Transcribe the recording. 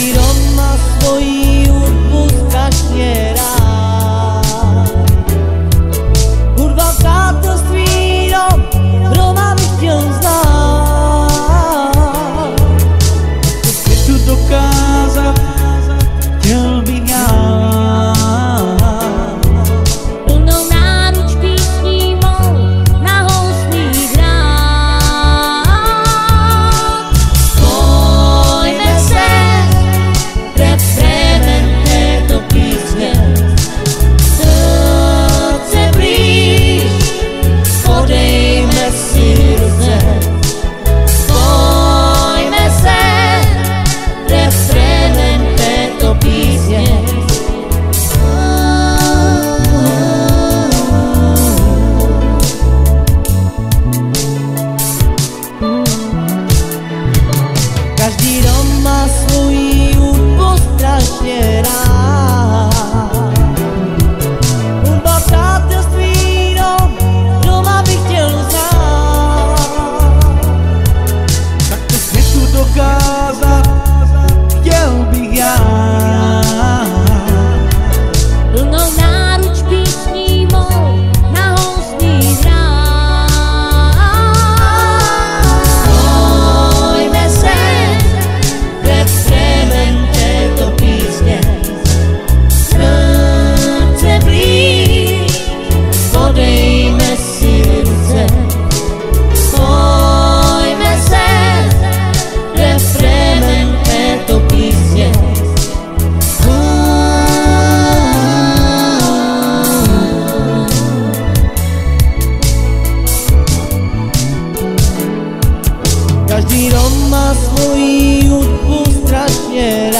tirón más voy Hudbu strašně rád